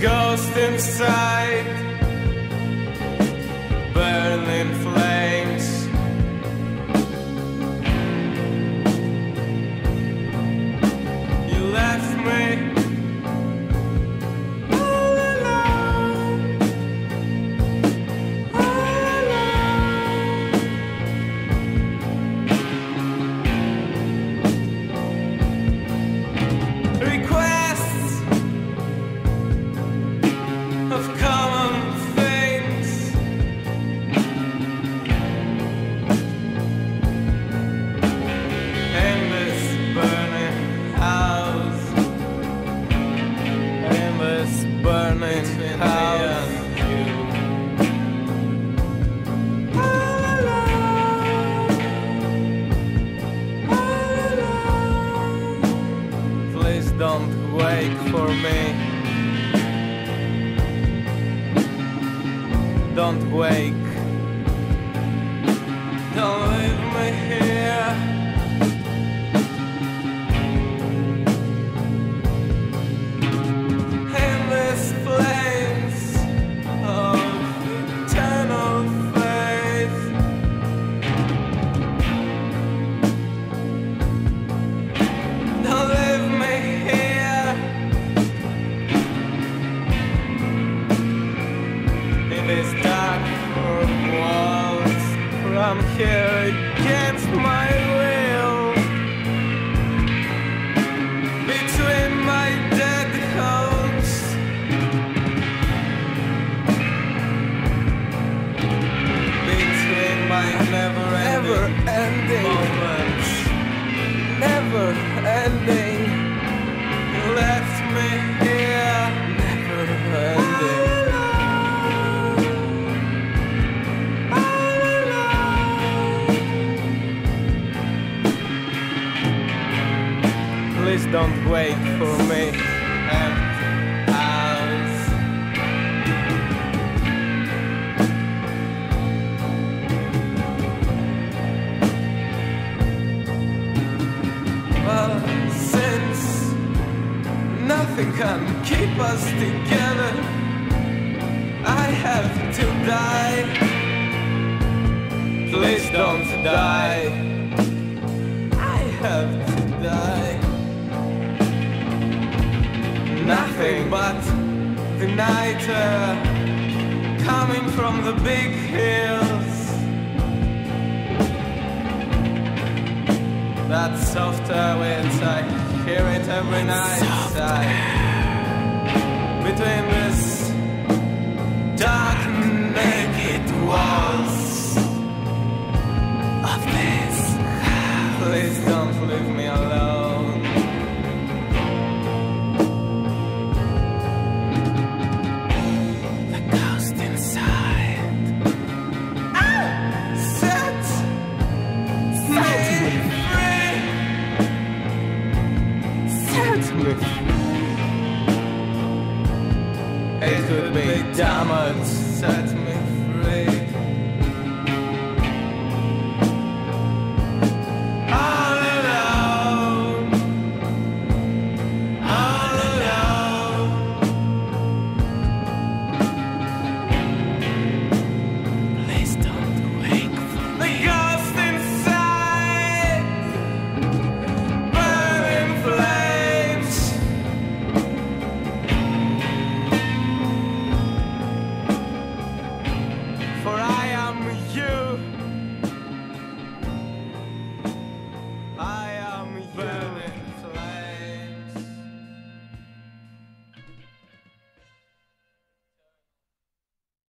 ghost inside, burning flames. Don't wait for me. Don't wake. From here against my will. Between my dead hopes. Between my never ever ending moments. Never don't wait for me. Well, since nothing can keep us together, I have to die. Please don't die. nothing but the night uh, coming from the big hills. That softer wind, I hear it every night. I, between this dark naked walls of this house. Please don't Augenblick. Ältere Damen, seid